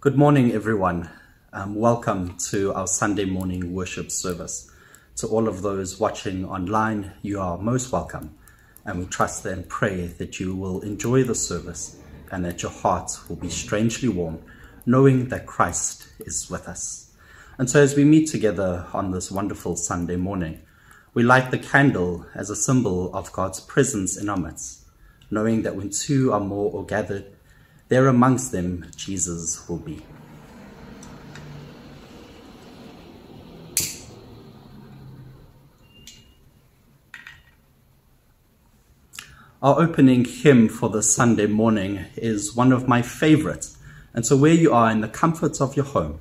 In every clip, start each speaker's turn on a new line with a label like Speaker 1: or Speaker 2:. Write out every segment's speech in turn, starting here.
Speaker 1: Good morning, everyone. Um, welcome to our Sunday morning worship service. To all of those watching online, you are most welcome. And we trust and pray that you will enjoy the service and that your hearts will be strangely warm, knowing that Christ is with us. And so, as we meet together on this wonderful Sunday morning, we light the candle as a symbol of God's presence in our midst, knowing that when two or more are gathered, there amongst them Jesus will be. Our opening hymn for the Sunday morning is one of my favorites. And so, where you are in the comforts of your home,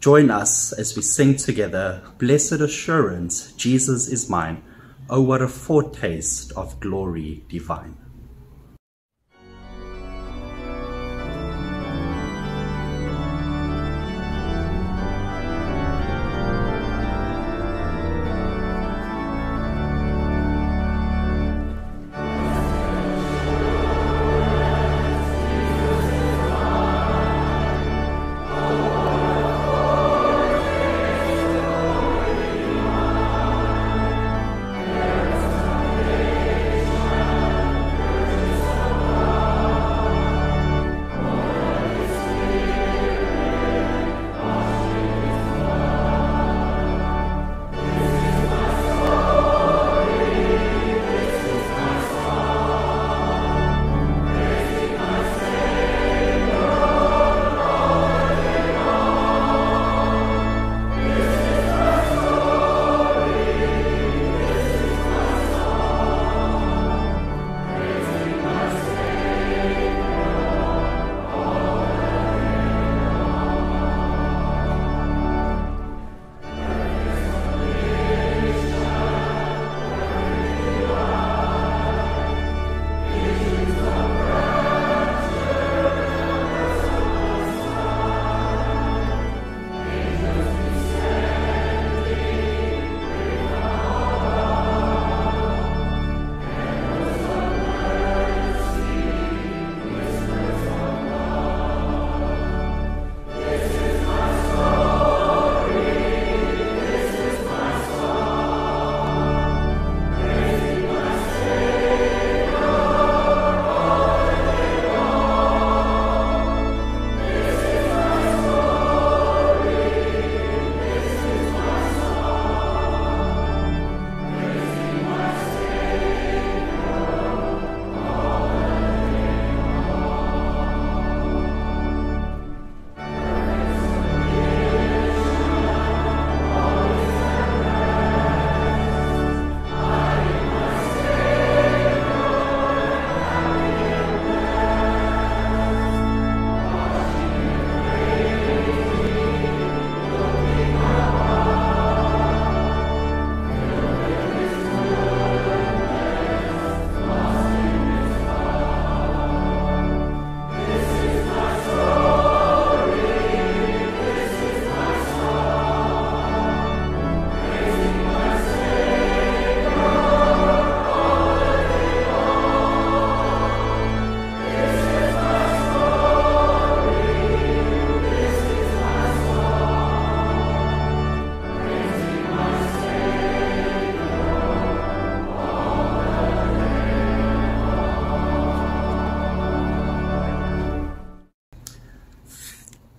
Speaker 1: join us as we sing together Blessed Assurance, Jesus is mine. Oh, what a foretaste of glory divine.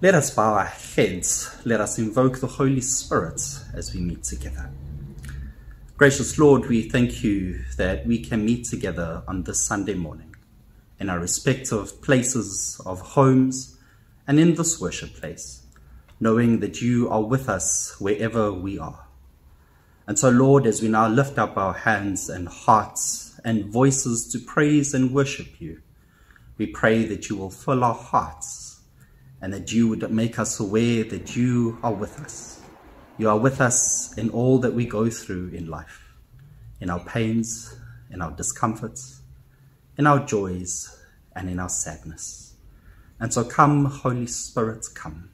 Speaker 1: Let us bow our heads. Let us invoke the Holy Spirit as we meet together. Gracious Lord, we thank you that we can meet together on this Sunday morning in our respective places of homes and in this worship place, knowing that you are with us wherever we are. And so, Lord, as we now lift up our hands and hearts and voices to praise and worship you, we pray that you will fill our hearts and that you would make us aware that you are with us. You are with us in all that we go through in life, in our pains, in our discomforts, in our joys, and in our sadness. And so come, Holy Spirit, come.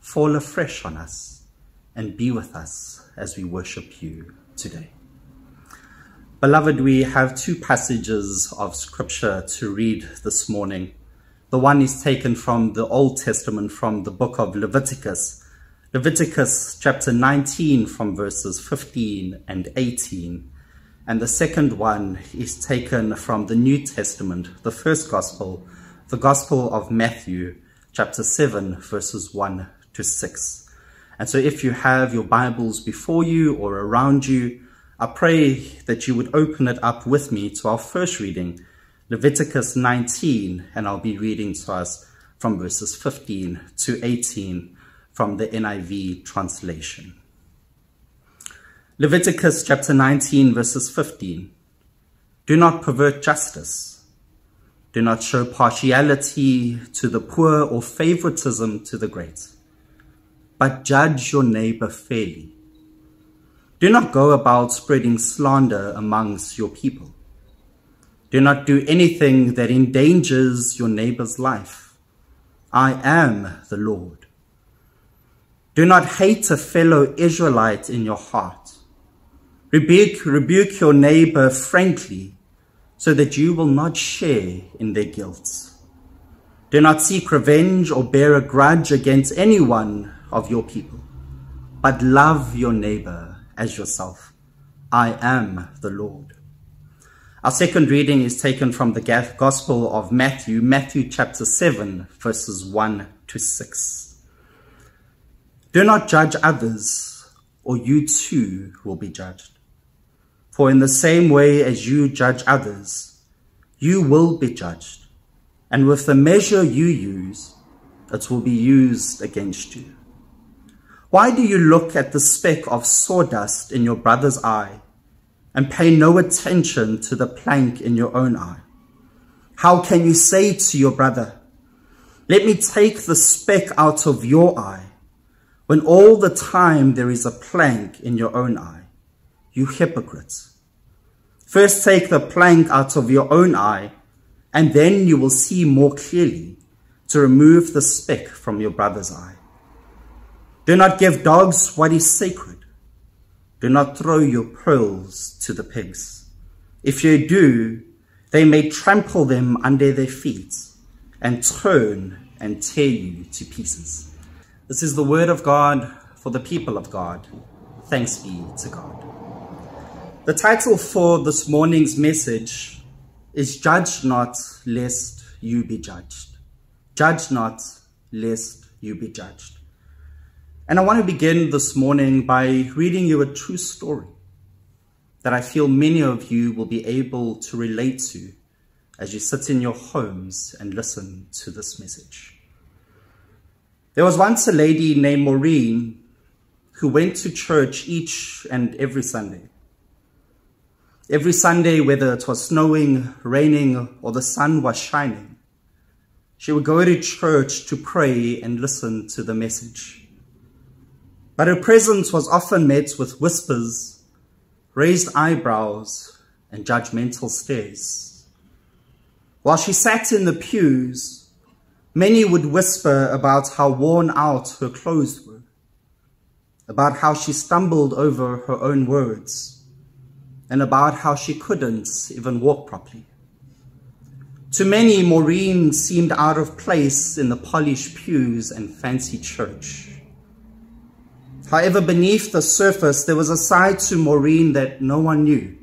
Speaker 1: Fall afresh on us and be with us as we worship you today. Beloved, we have two passages of scripture to read this morning The one is taken from the Old Testament, from the book of Leviticus. Leviticus chapter 19 from verses 15 and 18. And the second one is taken from the New Testament, the first gospel, the Gospel of Matthew, chapter 7, verses 1 to 6. And so if you have your Bibles before you or around you, I pray that you would open it up with me to our first reading, Leviticus 19, and I'll be reading to us from verses 15 to 18 from the NIV translation. Leviticus chapter 19, verses 15. Do not pervert justice. Do not show partiality to the poor or favoritism to the great, but judge your neighbor fairly. Do not go about spreading slander amongst your people. Do not do anything that endangers your neighbor's life. I am the Lord. Do not hate a fellow Israelite in your heart. Rebuke, rebuke your neighbor frankly so that you will not share in their guilt. Do not seek revenge or bear a grudge against anyone of your people, but love your neighbor as yourself. I am the Lord. Our second reading is taken from the Gospel of Matthew, Matthew chapter 7, verses 1 to 6. Do not judge others, or you too will be judged. For in the same way as you judge others, you will be judged, and with the measure you use, it will be used against you. Why do you look at the speck of sawdust in your brother's eye? And pay no attention to the plank in your own eye? How can you say to your brother, let me take the speck out of your eye, when all the time there is a plank in your own eye? You hypocrites. First take the plank out of your own eye, and then you will see more clearly to remove the speck from your brother's eye. Do not give dogs what is sacred do not throw your pearls to the pigs. If you do, they may trample them under their feet and turn and tear you to pieces. This is the word of God for the people of God. Thanks be to God. The title for this morning's message is Judge Not Lest You Be Judged. Judge not lest you be judged. And I want to begin this morning by reading you a true story that I feel many of you will be able to relate to as you sit in your homes and listen to this message. There was once a lady named Maureen who went to church each and every Sunday. Every Sunday, whether it was snowing, raining, or the sun was shining, she would go to church to pray and listen to the message. But her presence was often met with whispers, raised eyebrows, and judgmental stares. While she sat in the pews, many would whisper about how worn out her clothes were, about how she stumbled over her own words, and about how she couldn't even walk properly. To many, Maureen seemed out of place in the polished pews and fancy church. However, beneath the surface, there was a side to Maureen that no one knew.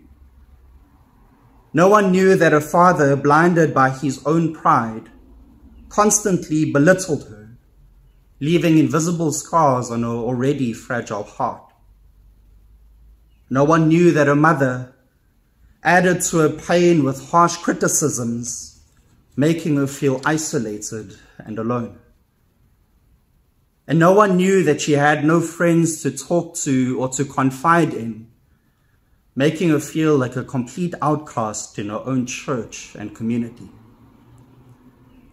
Speaker 1: No one knew that her father, blinded by his own pride, constantly belittled her, leaving invisible scars on her already fragile heart. No one knew that her mother added to her pain with harsh criticisms, making her feel isolated and alone. And no one knew that she had no friends to talk to or to confide in, making her feel like a complete outcast in her own church and community.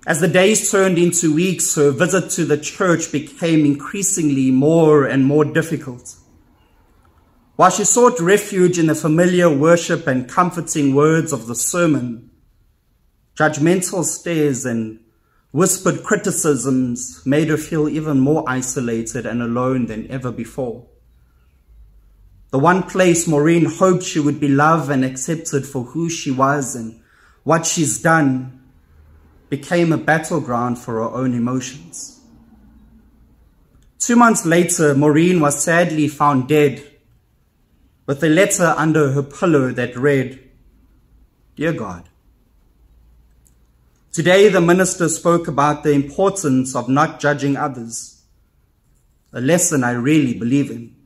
Speaker 1: As the days turned into weeks, her visit to the church became increasingly more and more difficult. While she sought refuge in the familiar worship and comforting words of the sermon, judgmental stares and Whispered criticisms made her feel even more isolated and alone than ever before. The one place Maureen hoped she would be loved and accepted for who she was and what she's done became a battleground for her own emotions. Two months later, Maureen was sadly found dead with a letter under her pillow that read, Dear God, Today, the minister spoke about the importance of not judging others, a lesson I really believe in.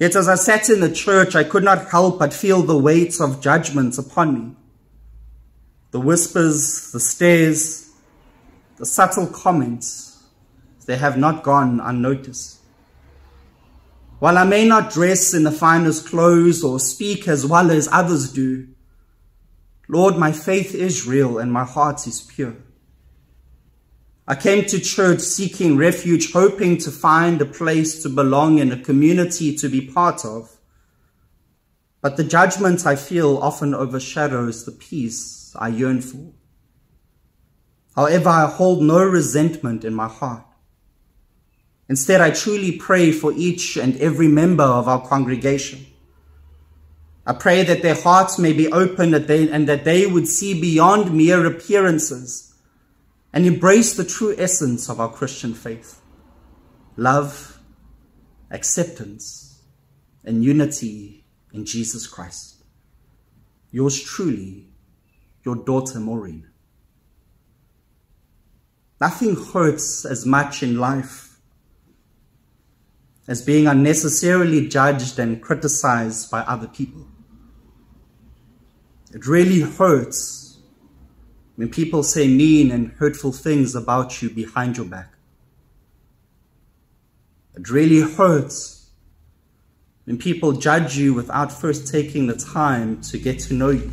Speaker 1: Yet as I sat in the church, I could not help but feel the weight of judgments upon me. The whispers, the stares, the subtle comments, they have not gone unnoticed. While I may not dress in the finest clothes or speak as well as others do, Lord, my faith is real and my heart is pure. I came to church seeking refuge, hoping to find a place to belong in, a community to be part of. But the judgment I feel often overshadows the peace I yearn for. However, I hold no resentment in my heart. Instead, I truly pray for each and every member of our congregation. I pray that their hearts may be open and that they would see beyond mere appearances and embrace the true essence of our Christian faith love, acceptance, and unity in Jesus Christ. Yours truly, your daughter Maureen. Nothing hurts as much in life as being unnecessarily judged and criticized by other people. It really hurts when people say mean and hurtful things about you behind your back. It really hurts when people judge you without first taking the time to get to know you.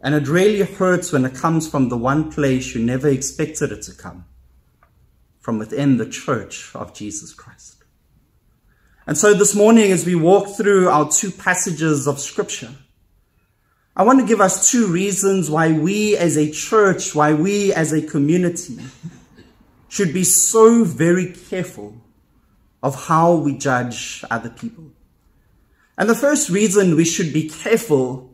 Speaker 1: And it really hurts when it comes from the one place you never expected it to come, from within the church of Jesus Christ. And so this morning, as we walk through our two passages of scripture, I want to give us two reasons why we as a church, why we as a community should be so very careful of how we judge other people. And the first reason we should be careful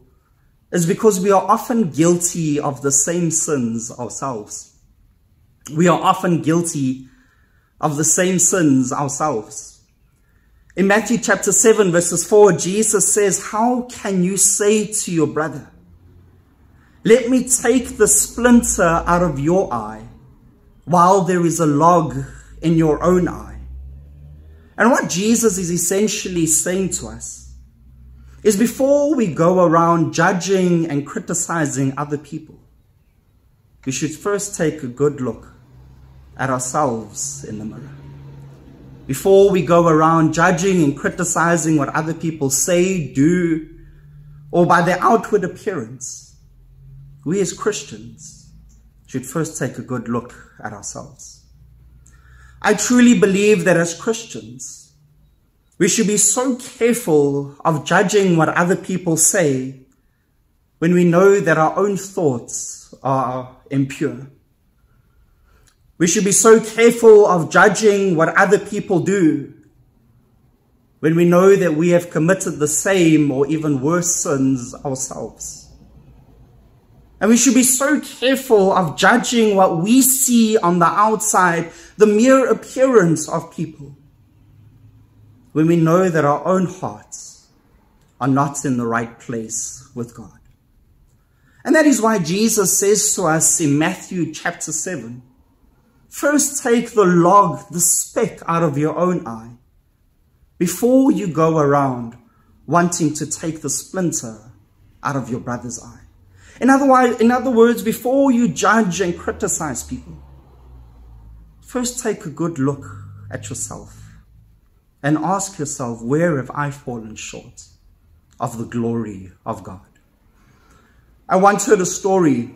Speaker 1: is because we are often guilty of the same sins ourselves. We are often guilty of the same sins ourselves. In Matthew chapter 7 verses 4, Jesus says, How can you say to your brother, let me take the splinter out of your eye while there is a log in your own eye? And what Jesus is essentially saying to us is before we go around judging and criticizing other people, we should first take a good look at ourselves in the mirror before we go around judging and criticizing what other people say, do, or by their outward appearance, we as Christians should first take a good look at ourselves. I truly believe that as Christians, we should be so careful of judging what other people say when we know that our own thoughts are impure. We should be so careful of judging what other people do when we know that we have committed the same or even worse sins ourselves. And we should be so careful of judging what we see on the outside, the mere appearance of people, when we know that our own hearts are not in the right place with God. And that is why Jesus says to us in Matthew chapter 7, First take the log, the speck out of your own eye before you go around wanting to take the splinter out of your brother's eye. In other, words, in other words, before you judge and criticize people, first take a good look at yourself and ask yourself, where have I fallen short of the glory of God? I once heard a story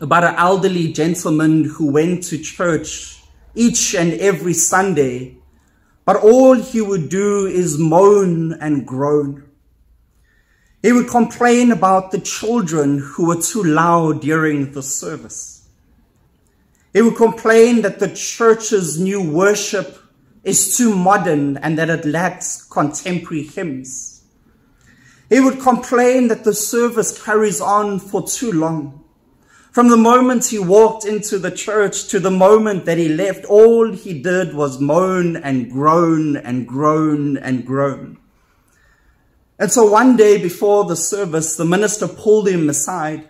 Speaker 1: about an elderly gentleman who went to church each and every Sunday, but all he would do is moan and groan. He would complain about the children who were too loud during the service. He would complain that the church's new worship is too modern and that it lacks contemporary hymns. He would complain that the service carries on for too long From the moment he walked into the church to the moment that he left, all he did was moan and groan and groan and groan. And so one day before the service, the minister pulled him aside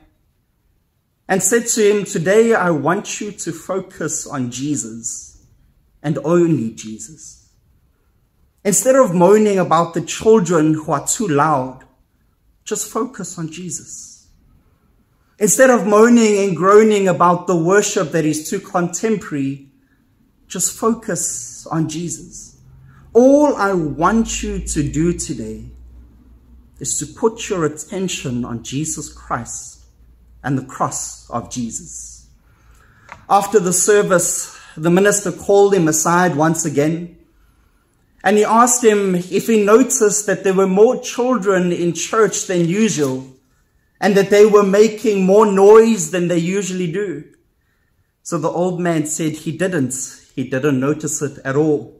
Speaker 1: and said to him, Today I want you to focus on Jesus and only Jesus. Instead of moaning about the children who are too loud, just focus on Jesus. Instead of moaning and groaning about the worship that is too contemporary, just focus on Jesus. All I want you to do today is to put your attention on Jesus Christ and the cross of Jesus. After the service, the minister called him aside once again and he asked him if he noticed that there were more children in church than usual and that they were making more noise than they usually do. So the old man said he didn't. He didn't notice it at all.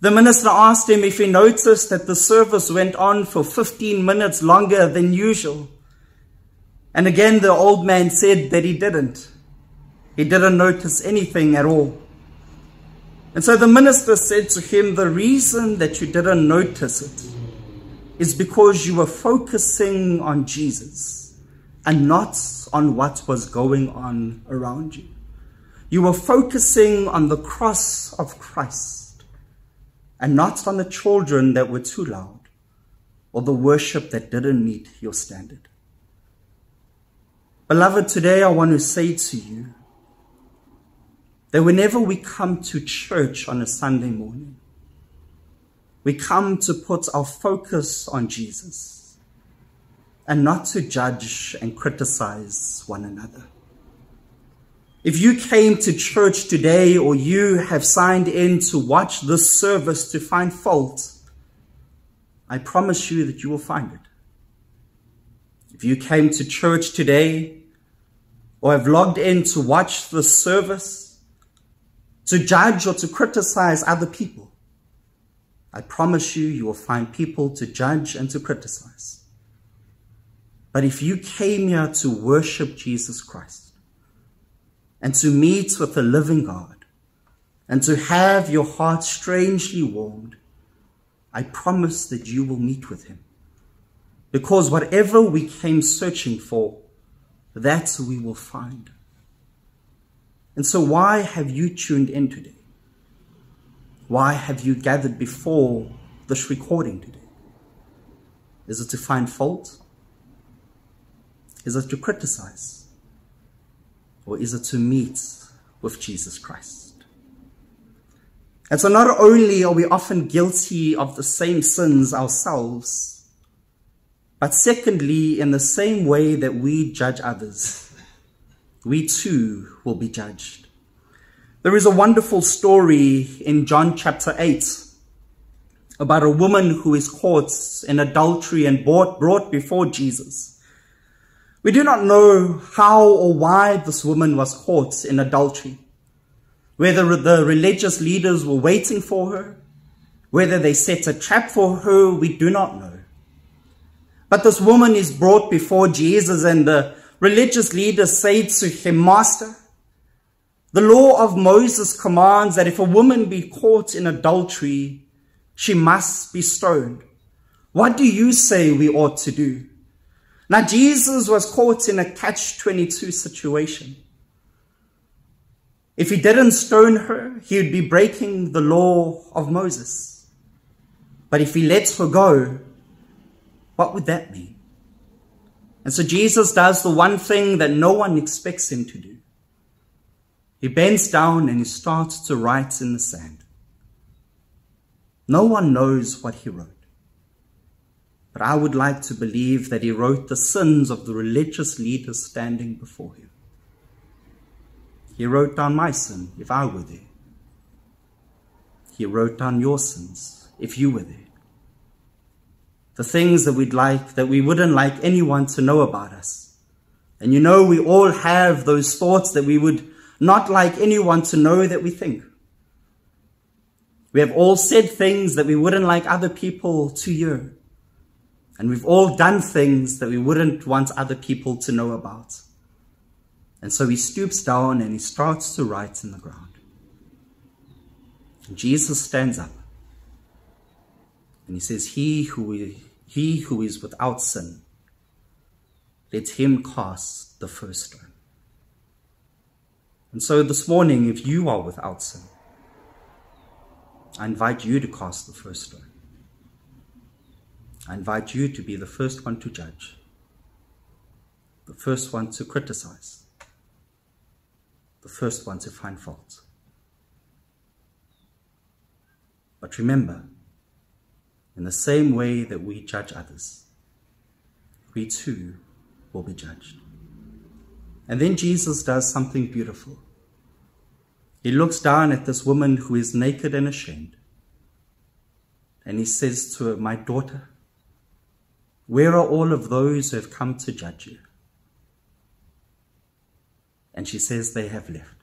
Speaker 1: The minister asked him if he noticed that the service went on for 15 minutes longer than usual. And again, the old man said that he didn't. He didn't notice anything at all. And so the minister said to him, The reason that you didn't notice it is because you were focusing on Jesus and not on what was going on around you. You were focusing on the cross of Christ and not on the children that were too loud or the worship that didn't meet your standard. Beloved, today I want to say to you that whenever we come to church on a Sunday morning, we come to put our focus on Jesus and not to judge and criticize one another. If you came to church today or you have signed in to watch this service to find fault, I promise you that you will find it. If you came to church today or have logged in to watch the service, to judge or to criticize other people, I promise you, you will find people to judge and to criticize. But if you came here to worship Jesus Christ, and to meet with the living God and to have your heart strangely warmed, I promise that you will meet with him. Because whatever we came searching for, that we will find. And so why have you tuned in today? Why have you gathered before this recording today? Is it to find fault? Is it to criticize? or is it to meet with Jesus Christ? And so not only are we often guilty of the same sins ourselves, but secondly, in the same way that we judge others, we too will be judged. There is a wonderful story in John chapter 8 about a woman who is caught in adultery and brought, brought before Jesus. We do not know how or why this woman was caught in adultery. Whether the religious leaders were waiting for her, whether they set a trap for her, we do not know. But this woman is brought before Jesus and the religious leaders say to him, Master, the law of Moses commands that if a woman be caught in adultery, she must be stoned. What do you say we ought to do? Now, Jesus was caught in a catch 22 situation. If he didn't stone her, he would be breaking the law of Moses. But if he lets her go, what would that mean? And so Jesus does the one thing that no one expects him to do. He bends down and he starts to write in the sand. No one knows what he wrote. But I would like to believe that he wrote the sins of the religious leaders standing before him. He wrote down my sin if I were there. He wrote down your sins if you were there. The things that we'd like, that we wouldn't like anyone to know about us. And you know, we all have those thoughts that we would not like anyone to know that we think. We have all said things that we wouldn't like other people to hear. And we've all done things that we wouldn't want other people to know about. And so he stoops down and he starts to write in the ground. And Jesus stands up and he says, He who he who is without sin, let him cast the first stone. And so this morning, if you are without sin, I invite you to cast the first stone. I invite you to be the first one to judge, the first one to criticize, the first one to find fault. But remember, in the same way that we judge others, we too will be judged. And then Jesus does something beautiful. He looks down at this woman who is naked and ashamed. And he says to her, My daughter, where are all of those who have come to judge you? And she says, They have left.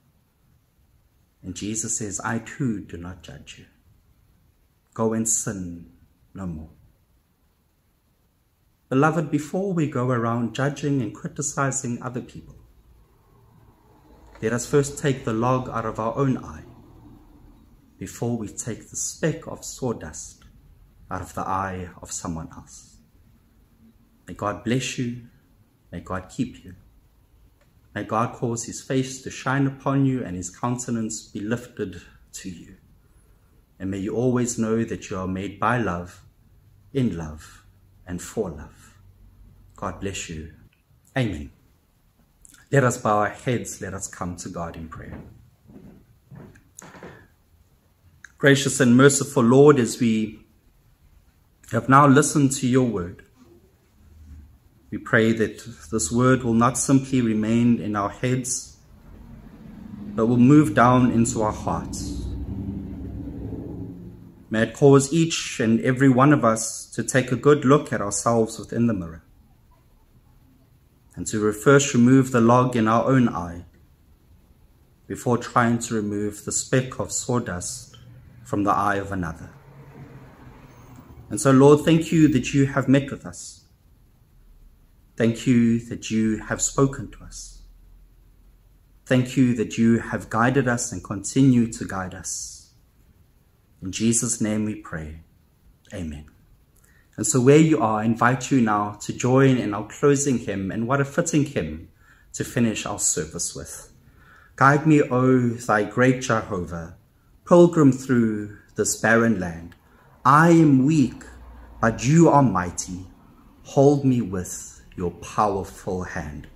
Speaker 1: And Jesus says, I too do not judge you. Go and sin no more. Beloved, before we go around judging and criticizing other people, let us first take the log out of our own eye before we take the speck of sawdust out of the eye of someone else. May God bless you. May God keep you. May God cause his face to shine upon you and his countenance be lifted to you. And may you always know that you are made by love, in love, and for love. God bless you. Amen. Let us bow our heads. Let us come to God in prayer. Gracious and merciful Lord, as we have now listened to your word, we pray that this word will not simply remain in our heads, but will move down into our hearts May it cause each and every one of us to take a good look at ourselves within the mirror and to first remove the log in our own eye before trying to remove the speck of sawdust from the eye of another. And so, Lord, thank you that you have met with us. Thank you that you have spoken to us. Thank you that you have guided us and continue to guide us. In Jesus' name we pray. Amen. And so where you are, I invite you now to join in our closing hymn, and what a fitting hymn to finish our service with. Guide me, O thy great Jehovah, pilgrim through this barren land. I am weak, but you are mighty. Hold me with your powerful hand.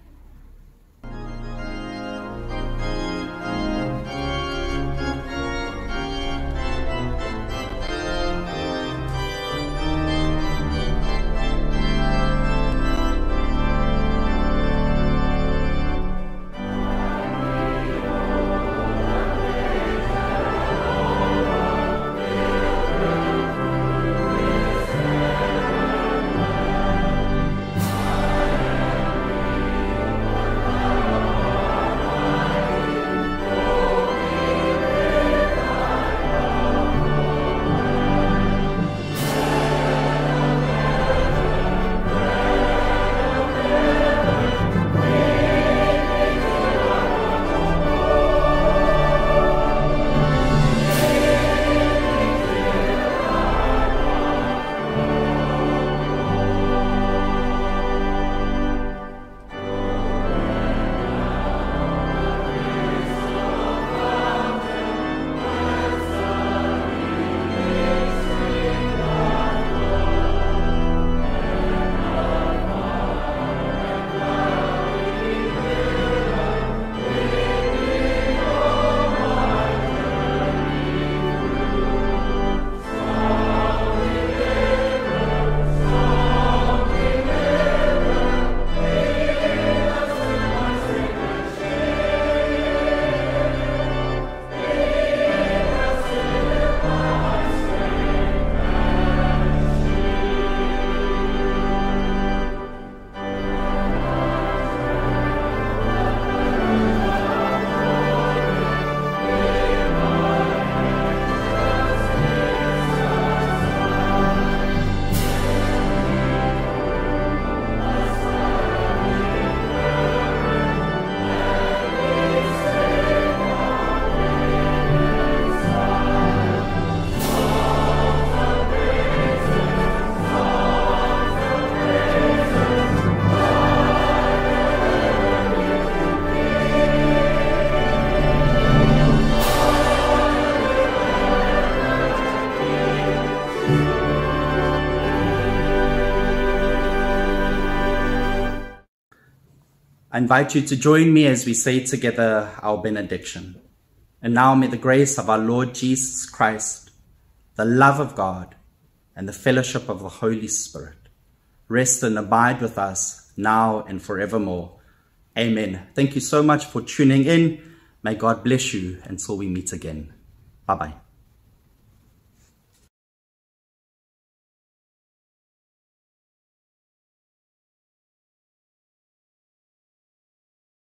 Speaker 1: I invite you to join me as we say together our benediction. And now may the grace of our Lord Jesus Christ, the love of God, and the fellowship of the Holy Spirit rest and abide with us now and forevermore. Amen. Thank you so much for tuning in. May God bless you until we meet again. Bye bye.